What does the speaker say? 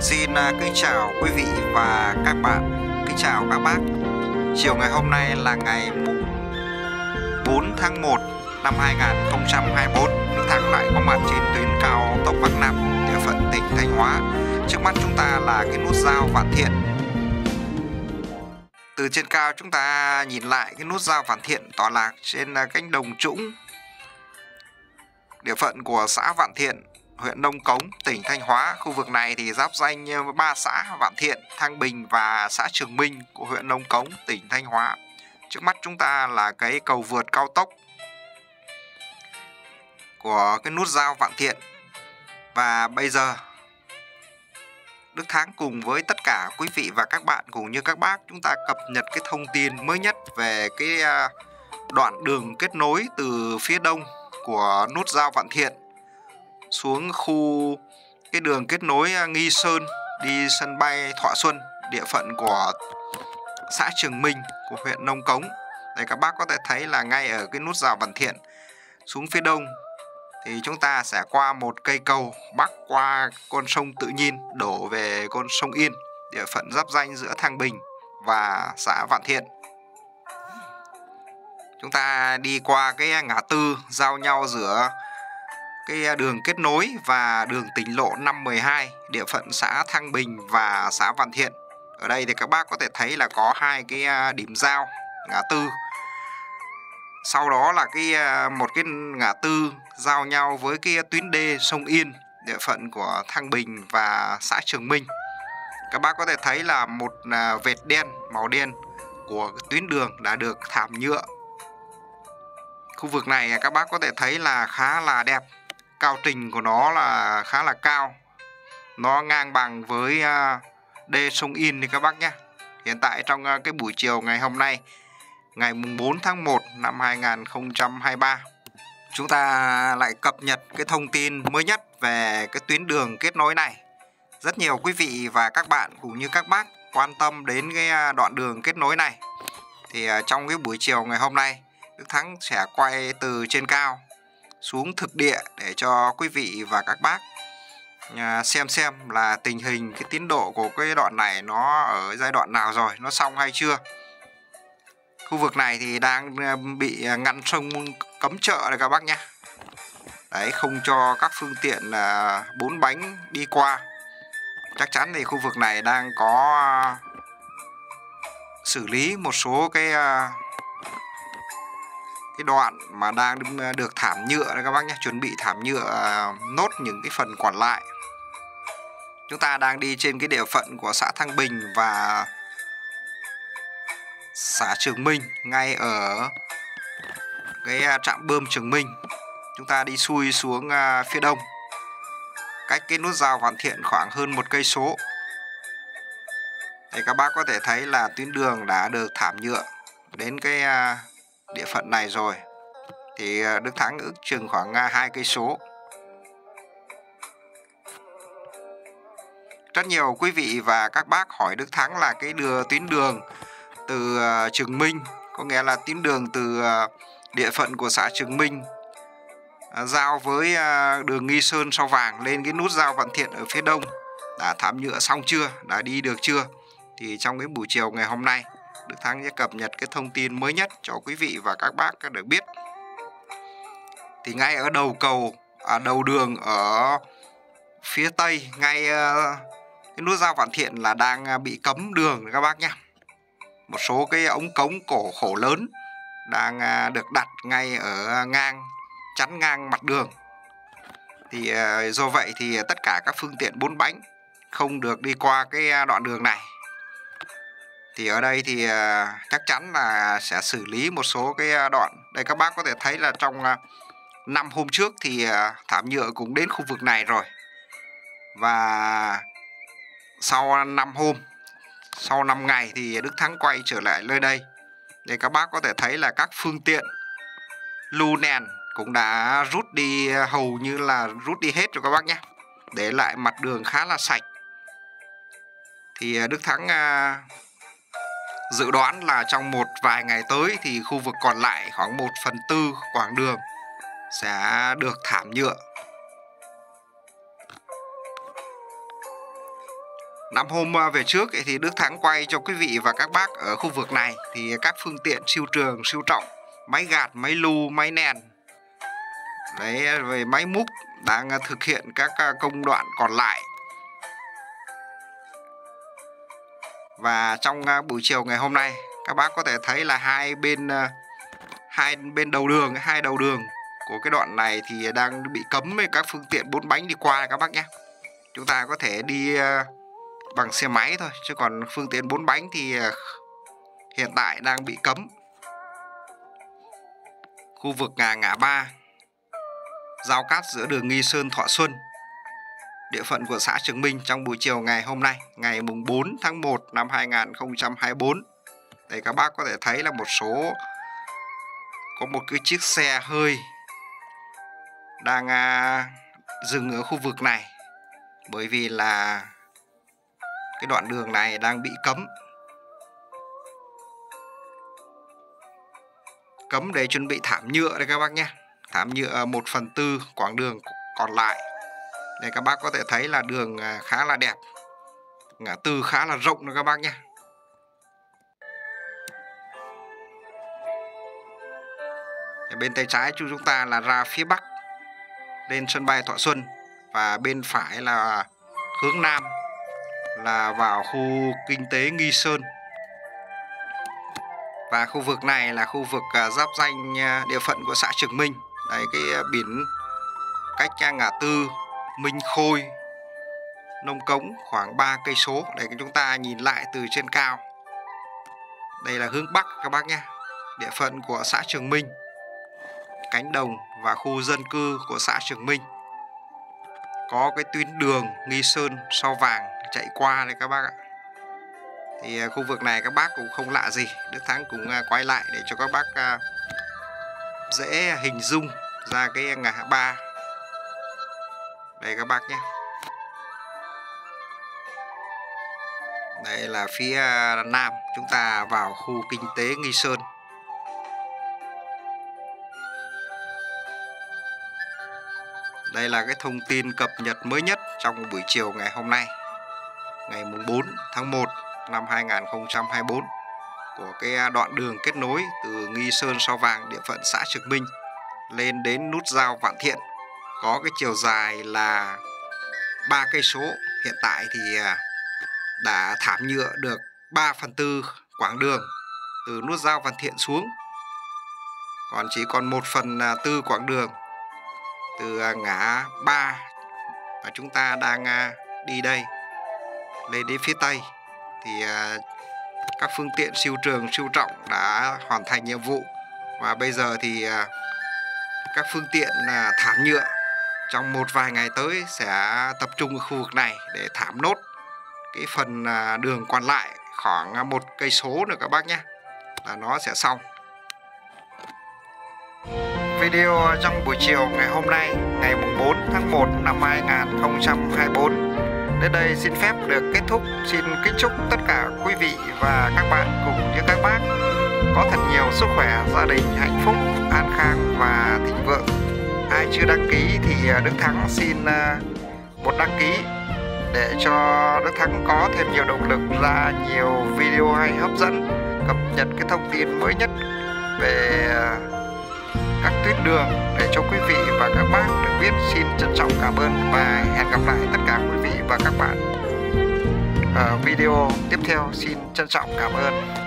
Xin à, kính chào quý vị và các bạn, kính chào các bác. Chiều ngày hôm nay là ngày 4 tháng 1 năm 2024. Đức Thắng lại có mặt trên tuyến cao tốc Bắc Nam, địa phận tỉnh Thanh Hóa. Trước mắt chúng ta là cái nút giao Vạn Thiện. Từ trên cao chúng ta nhìn lại cái nút giao Vạn Thiện tọa lạc trên à, cánh đồng trũng địa phận của xã Vạn Thiện, huyện Nông Cống, tỉnh Thanh Hóa. Khu vực này thì giáp danh ờ, ba xã Vạn Thiện, Thăng Bình và xã Trường Minh của huyện Nông Cống, tỉnh Thanh Hóa. Trước mắt chúng ta là cái cầu vượt cao tốc của cái nút giao Vạn Thiện. Và bây giờ Đức Thắng cùng với tất cả quý vị và các bạn cũng như các bác chúng ta cập nhật cái thông tin mới nhất về cái ờ, đoạn đường kết nối từ phía đông của nút giao Vạn Thiện xuống khu cái đường kết nối à, Nghi Sơn, đi sân bay Thọ Xuân, địa phận của xã Trường Minh, của huyện Nông Cống. Đây các bác có thể thấy là ngay ở cái nút giao Vạn Thiện, xuống phía đông, thì chúng ta sẽ qua một cây cầu bắc qua con sông Tự Nhiên, đổ về con sông Yên, địa phận giáp danh giữa Thăng Bình và xã Vạn Thiện chúng ta đi qua cái ngã tư giao nhau giữa cái à, đường kết nối và đường tỉnh lộ 512 địa phận xã Thăng Bình và xã Văn Thiện. Ở đây thì các bác có thể thấy là có hai cái à, điểm giao, ngã tư. Sau đó là cái à, một cái ngã tư giao nhau với cái tuyến đê sông Yên, địa phận của Thăng Bình và xã Trường Minh. Các bác có thể thấy là một vệt đen, màu đen của tuyến đường đã được thảm nhựa Khu vực này các bác có thể thấy là khá là đẹp Cao trình của nó là khá là cao. Nó ngang bằng với à, đê sông In thì các bác nhé. Hiện tại trong à, cái buổi chiều ngày hôm nay, Ngày 4 tháng 1 năm 2023 Chúng ta lại cập nhật cái thông tin mới nhất về cái tuyến đường kết nối này. Rất nhiều quý vị và các bạn cũng như các bác quan tâm đến cái à, đoạn đường kết nối này. Thì trong cái buổi chiều ngày hôm nay, Đức Thắng sẽ quay từ trên cao xuống thực địa để cho quý vị và các bác à, xem xem là tình hình cái tiến độ của cái đoạn này nó ở giai đoạn nào rồi, nó xong hay chưa. Khu vực này thì đang à, bị à, ngăn sông cấm chợ này các bác nhé. Đấy, không cho các phương tiện bốn bánh đi qua. Chắc chắn thì khu vực này đang có xử lý một số cái cái đoạn mà đang ờ, được thảm nhựa đấy các bác nhé, chuẩn bị thảm nhựa à, nốt những cái phần còn lại. Chúng ta đang đi trên cái địa phận của xã Thăng Bình và xã Trường Minh, ngay ở cái à, trạm bơm Trường Minh. Chúng ta đi xuôi xuống à, phía đông. Cách cái nút giao hoàn thiện khoảng hơn một cây số. Thì các bác có thể thấy là tuyến đường đã được thảm nhựa. Đến cái địa phận này rồi thì à, Đức Thắng ước chừng khoảng à, hai cây số. Rất nhiều quý vị và các bác hỏi Đức Thắng là cái đưa tuyến đường từ à, Trường Minh, có nghĩa là tuyến đường từ địa phận của xã Trường Minh giao với đường Nghi Sơn sau vàng lên cái nút giao Vạn Thiện ở phía đông đã thảm nhựa xong chưa, đã đi được chưa? Thì trong cái buổi chiều ngày hôm nay Đức Thắng sẽ cập nhật cái thông tin mới nhất cho quý vị và các bác được biết. Thì ngay ở đầu cầu, à, đầu đường ở phía tây, ngay ờ, cái nút giao Vạn Thiện là đang à, bị cấm đường các bác nhé. Một số cái ống cống cổ khổ lớn đang à, được đặt ngay ở ngang, chắn ngang mặt đường. Thì ờ, do vậy thì tất cả các phương tiện bốn bánh không được đi qua cái à, đoạn đường này thì ở đây thì à, chắc chắn là sẽ xử lý một số cái à, đoạn. Đây các bác có thể thấy là trong à, năm hôm trước thì thảm nhựa cũng đến khu vực này rồi. Và sau 5 hôm, sau 5 ngày thì Đức Thắng quay trở lại nơi đây. Để các bác có thể thấy là các phương tiện lưu nền cũng đã rút đi hầu như là rút đi hết rồi các bác nhé. Để lại mặt đường khá là sạch. Thì Đức Thắng Dự đoán là trong một vài ngày tới thì khu vực còn lại khoảng 1 phần tư quãng đường sẽ được thảm nhựa. năm hôm à, về trước thì Đức Thắng quay cho quý vị và các bác ở khu vực này thì các phương tiện siêu trường, siêu trọng, máy gạt, máy lu, máy nèn, đấy về máy múc đang thực hiện các à, công đoạn còn lại và trong à, buổi chiều ngày hôm nay, các bác có thể thấy là hai bên à, hai bên đầu đường, hai đầu đường của cái đoạn này thì đang bị cấm với các phương tiện bốn bánh đi qua các bác nhé. Chúng ta có thể đi à, bằng xe máy thôi, chứ còn phương tiện bốn bánh thì hiện tại đang bị cấm. Khu vực ngã ngã ba, giao cắt giữa đường Nghi Sơn, Thọ Xuân địa phận của xã Trường Minh trong buổi chiều ngày hôm nay ngày mùng 4 tháng 1 năm 2024 đây các bác có thể thấy là một số có một cái chiếc xe hơi đang à, dừng ở khu vực này. Bởi vì là cái đoạn đường này đang bị cấm. Cấm để chuẩn bị thảm nhựa đây các bác nhé. Thảm nhựa 1 phần tư quãng đường còn lại đây các bác có thể thấy là đường à, khá là đẹp. Ngã tư khá là rộng nữa các bác nhé. Bên tay trái của chúng ta là ra phía bắc, lên sân bay Thọ Xuân. Và bên phải là hướng nam, là vào khu kinh tế Nghi Sơn. Và khu vực này là khu vực à, giáp danh à, địa phận của xã Trường Minh. Đây cái biển cách ngã tư Minh Khôi. Nông Cống khoảng 3 cây số. Để chúng ta nhìn lại từ trên cao. Đây là hướng Bắc các bác nhé. Địa phận của xã Trường Minh. Cánh đồng và khu dân cư của xã Trường Minh. Có cái tuyến đường Nghi Sơn Sao vàng chạy qua đây các bác ạ. Thì à, khu vực này các bác cũng không lạ gì. Đức Thắng cũng à, quay lại để cho các bác à, dễ hình dung ra cái ngã ba đây các bác nhé. Đây là phía nam, chúng ta vào khu kinh tế Nghi Sơn. Đây là cái thông tin cập nhật mới nhất trong buổi chiều ngày hôm nay, Ngày 4 tháng 1 năm 2024 Của cái đoạn đường kết nối từ Nghi Sơn Sao Vàng, địa phận xã Trực Minh, Lên đến nút giao Vạn Thiện. Có cái chiều dài là 3 cây số. Hiện tại thì à, đã thảm nhựa được 3 phần tư quãng đường, từ nút giao Văn Thiện xuống. Còn chỉ còn một phần à, tư quãng đường từ à, ngã ba mà chúng ta đang đi đây. Lên đến phía tây thì các phương tiện siêu trường, siêu trọng đã hoàn thành nhiệm vụ. Và bây giờ thì các phương tiện thảm nhựa trong một vài ngày tới sẽ tập trung ở khu vực này để thảm nốt cái phần à, đường còn lại khoảng à, một cây số nữa các bác nhé là nó sẽ xong. Video trong buổi chiều ngày hôm nay ngày 4 tháng 1 năm 2024 Đến đây xin phép được kết thúc. Xin kính chúc tất cả quý vị và các bạn cùng với các bác Có thật nhiều sức khỏe, gia đình hạnh phúc, an khang và thịnh vượng. Ai chưa đăng ký thì à, Đức Thắng xin à, một đăng ký Để cho Đức Thắng có thêm nhiều động lực ra nhiều video hay hấp dẫn, Cập nhật cái thông tin mới nhất về à, các tuyến đường để cho quý vị và các bác được biết. Xin trân trọng cảm ơn và hẹn gặp lại tất cả quý vị và các bạn ở video tiếp theo. Xin trân trọng cảm ơn.